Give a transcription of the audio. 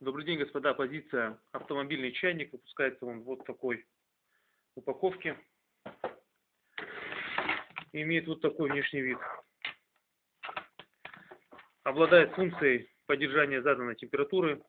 Добрый день, господа. Позиция автомобильный чайник. Выпускается он вот такой упаковке. Имеет вот такой внешний вид. Обладает функцией поддержания заданной температуры